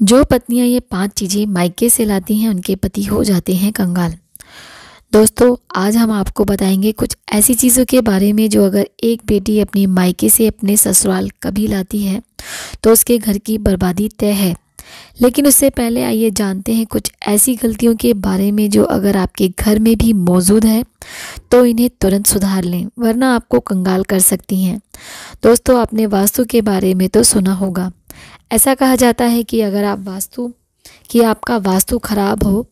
जो पत्नियाँ ये पाँच चीज़ें मायके से लाती हैं, उनके पति हो जाते हैं कंगाल। दोस्तों, आज हम आपको बताएँगे कुछ ऐसी चीज़ों के बारे में जो अगर एक बेटी अपनी मायके से अपने ससुराल कभी लाती है तो उसके घर की बर्बादी तय है। लेकिन उससे पहले आइए जानते हैं कुछ ऐसी गलतियों के बारे में जो अगर आपके घर में भी मौजूद है तो इन्हें तुरंत सुधार लें, वरना आपको कंगाल कर सकती हैं। दोस्तों, आपने वास्तु के बारे में तो सुना होगा। ऐसा कहा जाता है कि अगर आप वास्तु, कि आपका वास्तु खराब हो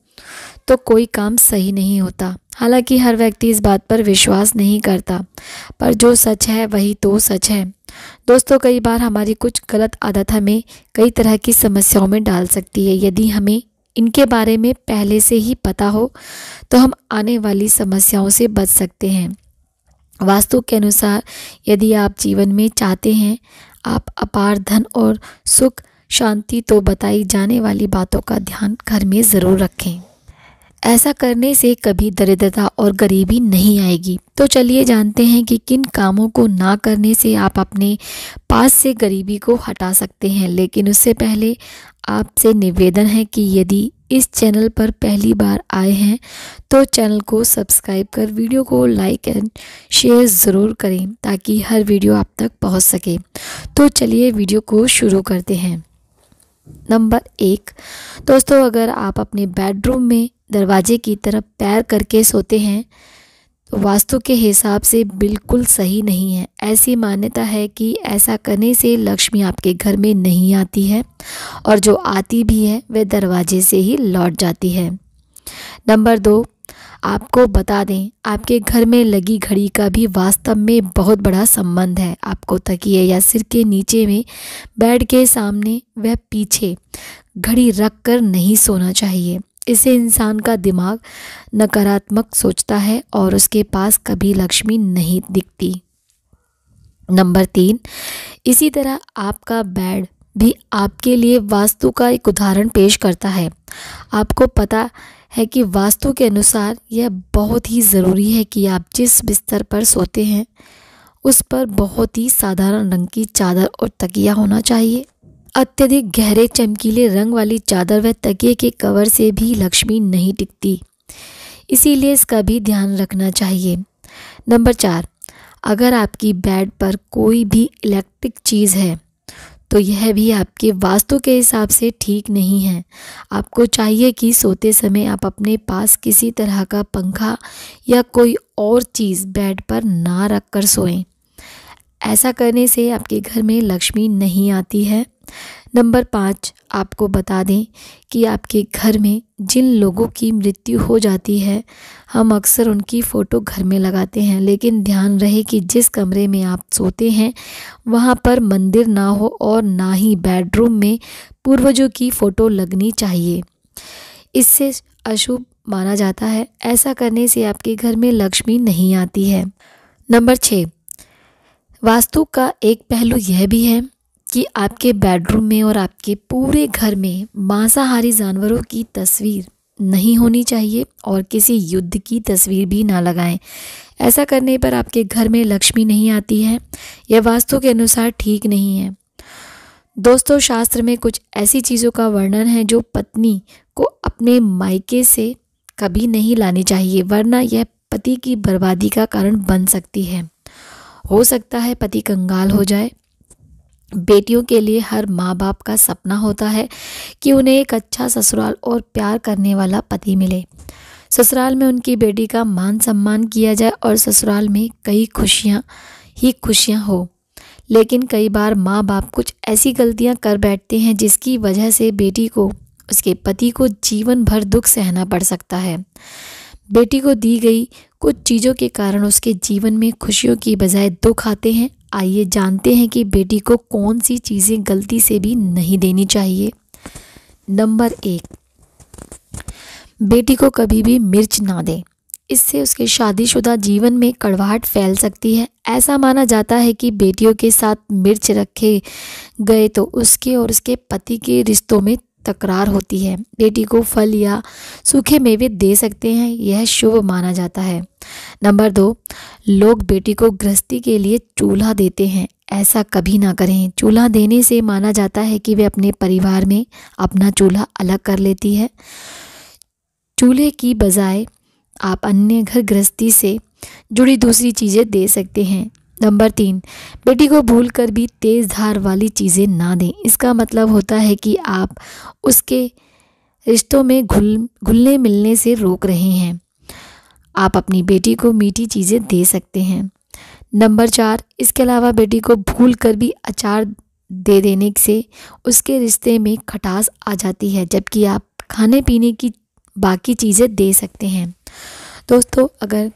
तो कोई काम सही नहीं होता। हालाँकि हर व्यक्ति इस बात पर विश्वास नहीं करता। पर जो सच है, वही तो सच है। दोस्तों, कई बार हमारी कुछ गलत आदत हमें कई तरह की समस्याओं में डाल सकती है। यदि हमें इनके बारे में पहले से ही पता हो तो हम आने वाली समस्याओं से बच सकते हैं। वास्तु के अनुसार, यदि आप जीवन में चाहते हैं आप अपार धन और सुख, शांति तो बताई जाने वाली बातों का ध्यान घर में ज़रूर रखें। ऐसा करने से कभी दरिद्रता और गरीबी नहीं आएगी। तो चलिए जानते हैं कि किन कामों को ना करने से आप अपने पास से गरीबी को हटा सकते हैं, लेकिन उससे पहले आपसे निवेदन है कि यदि इस चैनल पर पहली बार आए हैं तो चैनल को सब्सक्राइब कर वीडियो को लाइक एंड शेयर ज़रूर करें ताकि हर वीडियो आप तक पहुँच सके। तो चलिए वीडियो को शुरू करते हैं। नंबर एक, दोस्तों अगर आप अपने बेडरूम में दरवाजे की तरफ़ पैर करके सोते हैं वास्तु के हिसाब से बिल्कुल सही नहीं है। ऐसी मान्यता है कि ऐसा करने से लक्ष्मी आपके घर में नहीं आती है और जो आती भी है, वह दरवाजे से ही लौट जाती है। नंबर दो, आपको बता दें, आपके घर में लगी घड़ी का भी वास्तव में बहुत बड़ा संबंध है। आपको तकिए या सिर के नीचे में बेड के सामने वह पीछे घड़ी रख कर नहीं सोना चाहिए। इससे इंसान का दिमाग नकारात्मक सोचता है और उसके पास कभी लक्ष्मी नहीं दिखती। नंबर तीन, इसी तरह आपका बेड भी आपके लिए वास्तु का एक उदाहरण पेश करता है। आपको पता है कि वास्तु के अनुसार यह बहुत ही ज़रूरी है कि आप जिस बिस्तर पर सोते हैं, उस पर बहुत ही साधारण रंग की चादर और तकिया होना चाहिए। अत्यधिक गहरे चमकीले रंग वाली चादर व तकिए के कवर से भी लक्ष्मी नहीं टिकती। इसीलिए इसका भी ध्यान रखना चाहिए। नंबर चार, अगर आपकी बेड पर कोई भी इलेक्ट्रिक चीज़ है तो यह भी आपके वास्तु के हिसाब से ठीक नहीं है। आपको चाहिए कि सोते समय आप अपने पास किसी तरह का पंखा या कोई और चीज़ बेड पर ना रख कर सोएँ। ऐसा करने से आपके घर में लक्ष्मी नहीं आती है। नंबर पाँच, आपको बता दें कि आपके घर में जिन लोगों की मृत्यु हो जाती है, हम अक्सर उनकी फ़ोटो घर में लगाते हैं, लेकिन ध्यान रहे कि जिस कमरे में आप सोते हैं, वहाँ पर मंदिर ना हो और ना ही बेडरूम में पूर्वजों की फ़ोटो लगनी चाहिए। इससे अशुभ माना जाता है। ऐसा करने से आपके घर में लक्ष्मी नहीं आती है। नंबर छः वास्तु का एक पहलू यह भी है कि आपके बेडरूम में और आपके पूरे घर में मांसाहारी जानवरों की तस्वीर नहीं होनी चाहिए और किसी युद्ध की तस्वीर भी ना लगाएँ। ऐसा करने पर आपके घर में लक्ष्मी नहीं आती है यह वास्तु के अनुसार ठीक नहीं है। दोस्तों, शास्त्र में कुछ ऐसी चीज़ों का वर्णन है जो पत्नी को अपने मायके से कभी नहीं लानी चाहिए, वरना यह पति की बर्बादी का कारण बन सकती है। हो सकता है पति कंगाल हो जाए। बेटियों के लिए हर माँ बाप का सपना होता है कि उन्हें एक अच्छा ससुराल और प्यार करने वाला पति मिले। ससुराल में उनकी बेटी का मान सम्मान किया जाए और ससुराल में कई खुशियाँ, ही खुशियाँ हो। लेकिन कई बार माँ बाप कुछ ऐसी गलतियाँ कर बैठते हैं जिसकी वजह से बेटी को, उसके पति को जीवन भर दुख सहना पड़ सकता है। बेटी को दी गई कुछ चीज़ों के कारण उसके जीवन में खुशियों की बजाय दुख आते हैं। आइए जानते हैं कि बेटी को कौन सी चीज़ें गलती से भी नहीं देनी चाहिए। नंबर एक, बेटी को कभी भी मिर्च ना दें। इससे उसके शादीशुदा जीवन में कड़वाहट फैल सकती है। ऐसा माना जाता है कि बेटियों के साथ मिर्च रखे गए तो उसके और उसके पति के रिश्तों में तकरार होती है। बेटी को फल या सूखे मेवे दे सकते हैं, यह शुभ माना जाता है। नंबर दो, लोग बेटी को गृहस्थी के लिए चूल्हा देते हैं। ऐसा कभी ना करें। चूल्हा देने से माना जाता है कि वे अपने परिवार में अपना चूल्हा अलग कर लेती है। चूल्हे की बजाय आप अन्य घर गृहस्थी से जुड़ी दूसरी चीज़ें दे सकते हैं। नंबर तीन, बेटी को भूल कर भी तेज़ धार वाली चीज़ें ना दें। इसका मतलब होता है कि आप उसके रिश्तों में घुल, घुलने मिलने से रोक रहे हैं। आप अपनी बेटी को मीठी चीज़ें दे सकते हैं। नंबर चार, इसके अलावा बेटी को भूल कर भी अचार दे देने से उसके रिश्ते में खटास आ जाती है, जबकि आप खाने पीने की बाकी चीज़ें दे सकते हैं। दोस्तों, अगर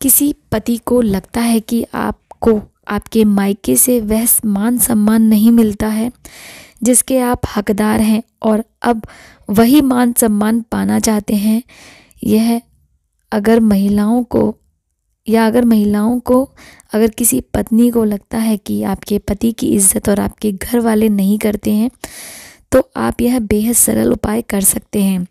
किसी पति को लगता है कि आप को आपके मायके से वह मान सम्मान नहीं मिलता है, जिसके आप हकदार हैं और अब वही मान सम्मान पाना चाहते हैं। यह अगर महिलाओं को या अगर महिलाओं को अगर किसी पत्नी को लगता है कि आपके पति की इज़्ज़त और आपके घर वाले नहीं करते हैं तो आप यह बेहद सरल उपाय कर सकते हैं।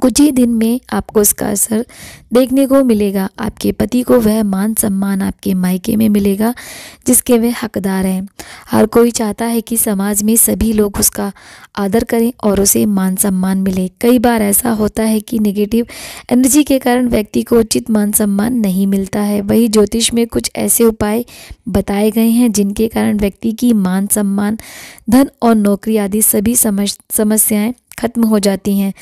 कुछ ही दिन में आपको इसका असर देखने को मिलेगा। आपके पति को वह मान सम्मान आपके मायके में मिलेगा, जिसके वे हकदार हैं। हर कोई चाहता है कि समाज में सभी लोग उसका आदर करें और उसे मान सम्मान मिले। कई बार ऐसा होता है कि नेगेटिव एनर्जी के कारण व्यक्ति को उचित मान सम्मान नहीं मिलता है। वही ज्योतिष में कुछ ऐसे उपाय बताए गए हैं, जिनके कारण व्यक्ति की मान सम्मान, धन और नौकरी आदि सभी समस्याएँ ख़त्म हो जाती हैं।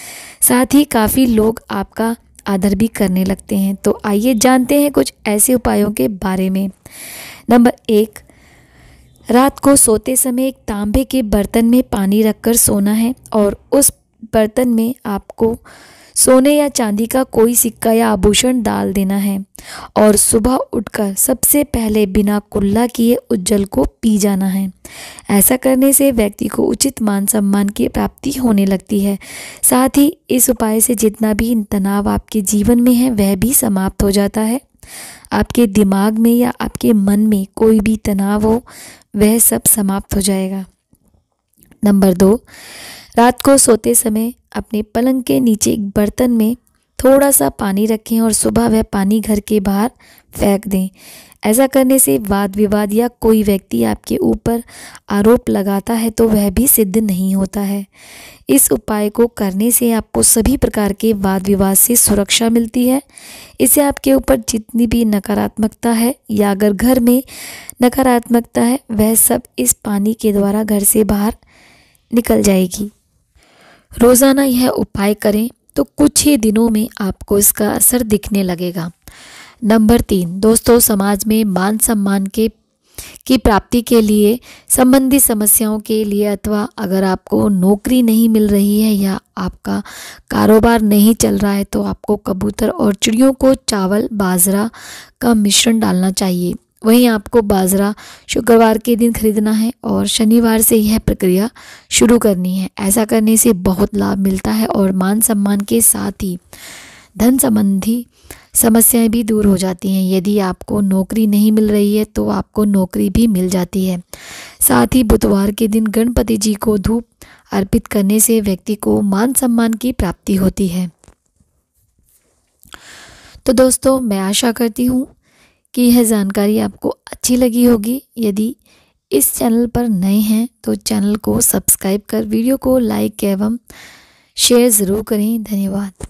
साथ ही काफ़ी लोग आपका आदर भी करने लगते हैं। तो आइए जानते हैं कुछ ऐसे उपायों के बारे में। नंबर एक, रात को सोते समय एक तांबे के बर्तन में पानी रखकर सोना है और उस बर्तन में आपको सोने या चांदी का कोई सिक्का या आभूषण डाल देना है। और सुबह उठकर सबसे पहले बिना कुल्ला किए उज्जल को पी जाना है। ऐसा करने से व्यक्ति को उचित मान सम्मान की प्राप्ति होने लगती है। साथ ही इस उपाय से जितना भी तनाव आपके जीवन में है, वह भी समाप्त हो जाता है। आपके दिमाग में या आपके मन में कोई भी तनाव हो, वह सब समाप्त हो जाएगा। नंबर दो रात को सोते समय अपने पलंग के नीचे एक बर्तन में थोड़ा सा पानी रखें और सुबह वह पानी घर के बाहर फेंक दें। ऐसा करने से वाद विवाद या कोई व्यक्ति आपके ऊपर आरोप लगाता है तो वह भी सिद्ध नहीं होता है। इस उपाय को करने से आपको सभी प्रकार के वाद विवाद से सुरक्षा मिलती है। इससे आपके ऊपर जितनी भी नकारात्मकता है या अगर घर में नकारात्मकता है, वह सब इस पानी के द्वारा घर से बाहर निकल जाएगी। रोज़ाना यह उपाय करें तो कुछ ही दिनों में आपको इसका असर दिखने लगेगा। नंबर तीन, दोस्तों, समाज में मान सम्मान के, की प्राप्ति के लिए, संबंधी समस्याओं के लिए अथवा अगर आपको नौकरी नहीं मिल रही है या आपका कारोबार नहीं चल रहा है तो आपको कबूतर और चिड़ियों को चावल, बाजरा का मिश्रण डालना चाहिए। वहीं आपको बाजरा शुक्रवार के दिन खरीदना है और शनिवार से यह प्रक्रिया शुरू करनी है। ऐसा करने से बहुत लाभ मिलता है और मान सम्मान के साथ ही धन संबंधी समस्याएँ भी दूर हो जाती हैं। यदि आपको नौकरी नहीं मिल रही है तो आपको नौकरी भी मिल जाती है। साथ ही बुधवार के दिन गणपति जी को धूप अर्पित करने से व्यक्ति को मान सम्मान की प्राप्ति होती है। तो दोस्तों, मैं आशा करती हूँ कि यह जानकारी आपको अच्छी लगी होगी। यदि इस चैनल पर नए हैं तो चैनल को सब्सक्राइब कर, वीडियो को लाइक एवं शेयर ज़रूर करें। धन्यवाद।